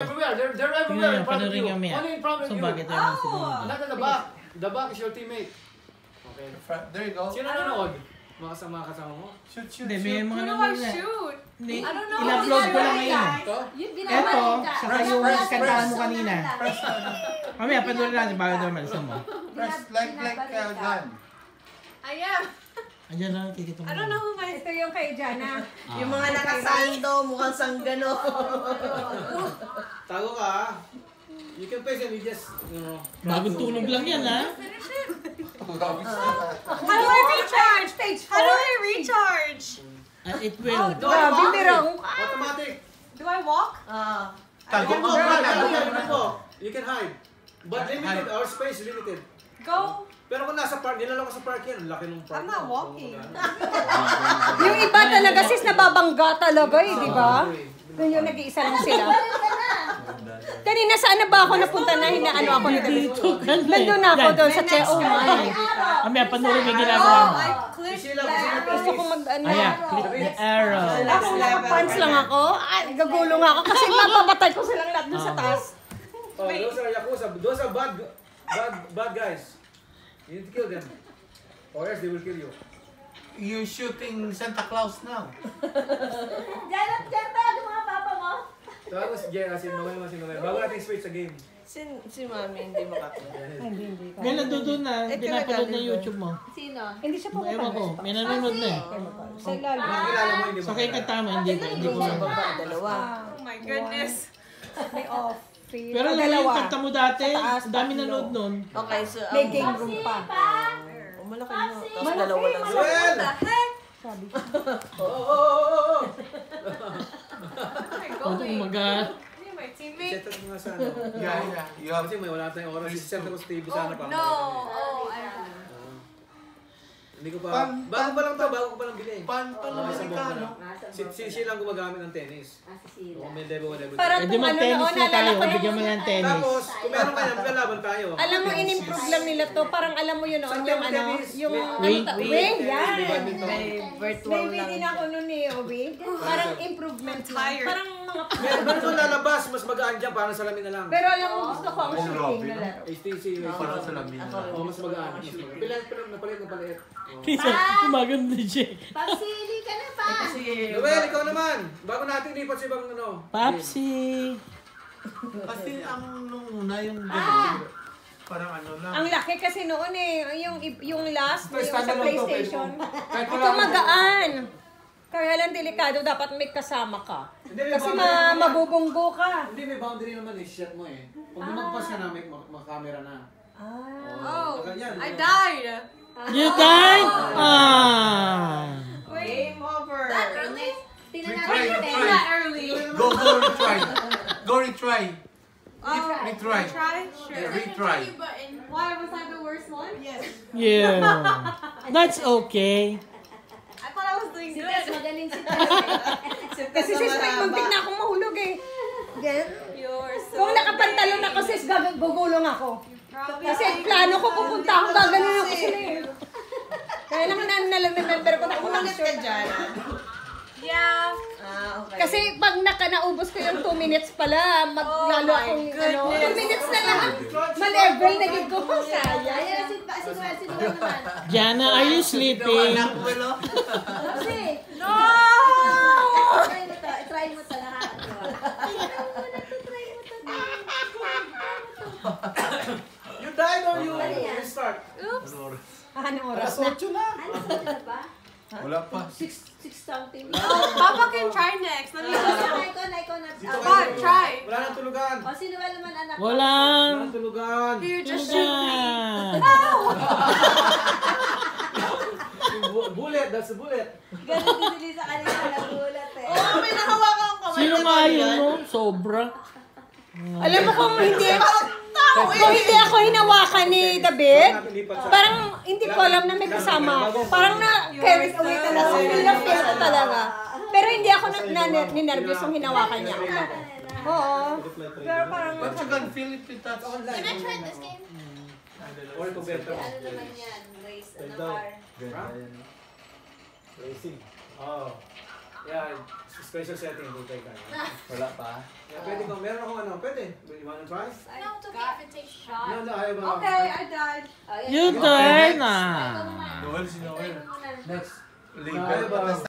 Everywhere, they're, they're everywhere nyo, in front of you. mamaya. Only in front of So you. bakit Oh! Not at the back. The back is your teammate. Okay. There you go. Sino nanonood? Mga kasama kasama mo? Shoot, shoot, Hindi, may shoot. mga do I shoot? Hindi, I don't know. in-upload ko lang ngayon. Ito? Yun, saka Press, yung kantahan mo press. kanina. Press, Mamaya, panoorin natin bago daw malisan mo. press like, like uh, gun. I am. Andiyan lang, kikita mo. I don't know who my... Ito yung kay Jana. Yung mga nakasando, mukhang sanggano. Tago ka ha? You can face him, you just, you know. Bagong tulog lang yan, ha? How do I recharge? Stage How do 4. I recharge? Ah, it will. Automatic. Do I walk? Ah. You Tago can mo, walk? Tago You can walk. You can hide. But limited, our space limited. Go. Pero kung nasa park, nilalong ka sa park yan, laki ng park. I'm not walking. Yung iba talaga sis nababangga talaga eh, di ba? Kung yung nag-iisa lang sila. Kanina saan na ba ako napunta na hinaano ako ni David? Nandun ako doon sa Che. Oh my. Mamaya, panoorin yung ginagawa Oh, mo. Gusto ko mag ano. Ayan, click the arrow. Ako nakapants lang ako. Ay, gagulong ako kasi mapamatay ko silang lahat doon sa taas. Oh, those are Yakuza. Those are bad, bad, bad guys. You need to kill them. Or else they will kill you. You're shooting Santa Claus now. Diyan at diyan ba yung mga papa mo? Tapos, Jera, si Noel, si Noel. Bago natin switch sa game. Si, si mami hindi makakuha. Hindi, hindi. May nandun na, Eh, pinapanood na YouTube mo. Sino? Hindi siya Ewan ko, pumapanood. may nanonood na eh. Sa ilalim. Kilala mo, hindi mo. So kay kanta mo, hindi ko, hindi ko. Sa baba, dalawa. Oh my goodness. May off. Pero Ang yung dalawa. kanta mo dati, Sa taas, ang dami tatlo. nanood nun. Okay, so May ang... game room pa. Oh, malaki na. Tapos dalawa lang. Noel! The heck? Sabi ko. Oh, oh, oh, oh, Where am I Kung going? mag... Me and my teammate. Set up mo nga sa ano. Yeah, yeah. You have Kasi may wala tayong oras. Set up sa TV sana Oh, pa. no. Oh, I Ah. Hindi ko pa, Pan- bago pa lang to, bago ko pa lang bilhin. pan pan sa Amerikano. Si, si, siya lang gumagamit ng tennis. Ah, si Sila. O may level, level. Pwede kung ano noon, na tayo, bigyan yung... mo ng tennis. Tapos, kung meron ka yan, maglalaban tayo. Alam mo, in-improve lang nila to. Parang alam mo yun noon, yung ano, yung... Wing, ano, wing. Wing, yan. May virtual Baby din lang. ako noon eh, Obi. Parang improvement lang. Parang mga... Meron meron kung lalabas, mas magaan dyan, parang salamin na lang. Pero alam mo, gusto ko ang Oh, shooting grabe, na no? laro. HTC, Parang salamin. Rin. Oh, mas magaan. Mas magaan. Pilit, pilit, napalit, napalit. Oh. Isa, gumaganda siya. Pagsili ka na pa. Kasi... Noel, ikaw naman. Bago natin lipat sa ibang ano. Papsi. Kasi ang nung una yung ganun, parang ano lang. Ang laki kasi noon eh, yung yung last, Ito, yung sa to, PlayStation. Kahit Ito magaan. Kaya lang delikado, dapat may kasama ka. Hindi, may Kasi ma naman. mabubunggo ka. Hindi, may boundary naman eh. Shot mo eh. Pag lumagpas ka na, may mak- makamera na. Ah. Oh, Yan, I yan. died. You died? Ah. Game over. That early? Tingnan Retry, natin retry. tennis. Not early. Go, go retry. Go retry. Oh, Retry. try? Sure. Yeah, retry. Why was I the worst one? Yes. Yeah. That's okay. Doing Si Tess, good. magaling si Tess. Kasi sis, may muntik na akong mahulog eh. Gan- You're so Kung nakapantalon ako sis, gag- gugulong ako. Kasi plano ko pupunta ako, gaganon ako sila eh. Kaya lang na nalamember ko na ka shirt. dyan. Yeah. Ah, okay. Kasi pag naka naubos ko yung 2 minutes pala, maglalo Oh my akong ano, 2 goodness. minutes na lang. Ma-level na gid ko. Sayang. Ayan, si Pa- si Noel, si Noel naman. Jana, are you sleeping? No? Kasi, No! try mo to. Try mo to lahat. Try mo to. You died or you Ano restart? Oops. Anong oras Alas na? 8 na. Ano sa na ba? Wala pa. Six, six something. Oh, Papa can try next. Let me Ikaw just... na, ikaw na, ikaw na. Dito Ah, kayo. Fine, try. Wala nang tulugan. O, si Noel naman anak ko. Wala Walang. nang tulugan. You just shoot me. Tulugan. Bu- Bullet, that's the bullet. Ganun din sila sa kanila. Nagulat eh. Oh, may nakawakan ko. Sino nga yun, no? Sobra. Alam mo kung hindi, kung hindi ako hinawakan ni David, parang hindi ko alam na may kasama ako. Parang na carried away talaga. Feel na feel ko talaga. Pero hindi ako na, na, ninervyos yung hinawakan niya. Oo. Pero parang, But you can feel it with that. Can I try this game? Or ito better. Ano naman yan? Race, ano car? Racing. Oh. Yeah, special setting. Butay ka. Wala pa. Yeah, pwede ko. Meron akong ano. Pwede. You wanna try? No, it's okay if it takes shot. No, no. I have a... Okay, I died. Oh. You muna. ah. Noel, si Noel. Next. Label. I have a-